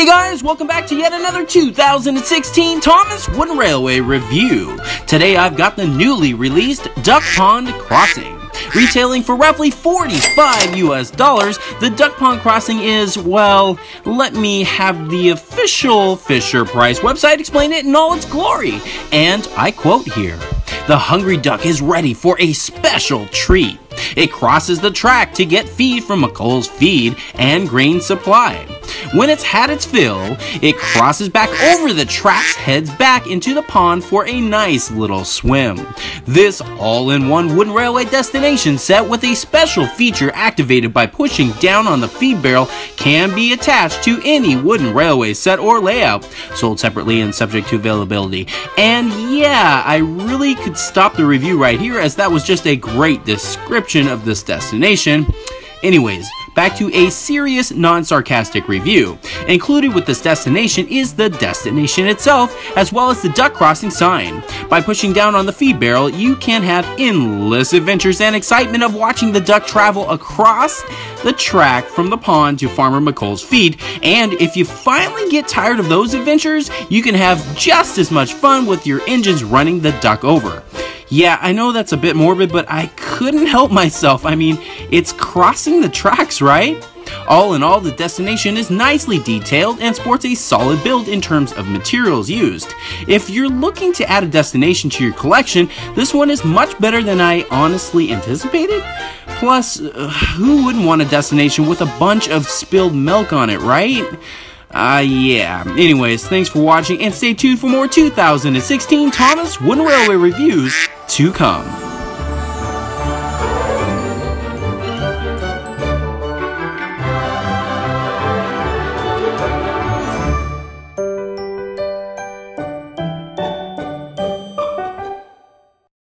Hey guys, welcome back to yet another 2016 Thomas Wooden Railway review. Today I've got the newly released Duck Pond Crossing. Retailing for roughly 45 US dollars, the Duck Pond Crossing is, well, let me have the official Fisher Price website explain it in all its glory. And I quote here The hungry duck is ready for a special treat. It crosses the track to get feed from McColl's feed and grain supply. When it's had its fill, it crosses back over the tracks, heads back into the pond for a nice little swim. This all-in-one wooden railway destination set with a special feature activated by pushing down on the feed barrel can be attached to any wooden railway set or layout, sold separately and subject to availability. And yeah, I really could stop the review right here as that was just a great description of this destination. Anyways, back to a serious, non sarcastic review. Included with this destination is the destination itself, as well as the duck crossing sign. By pushing down on the feed barrel, you can have endless adventures and excitement of watching the duck travel across the track from the pond to Farmer McColl's feed. And if you finally get tired of those adventures, you can have just as much fun with your engines running the duck over. Yeah, I know that's a bit morbid, but I couldn't help myself. I mean, it's crossing the tracks, right? All in all, the destination is nicely detailed and sports a solid build in terms of materials used. If you're looking to add a destination to your collection, this one is much better than I honestly anticipated. Plus, uh, who wouldn't want a destination with a bunch of spilled milk on it, right? Uh, yeah. Anyways, thanks for watching and stay tuned for more 2016 Thomas Wooden Railway reviews to come.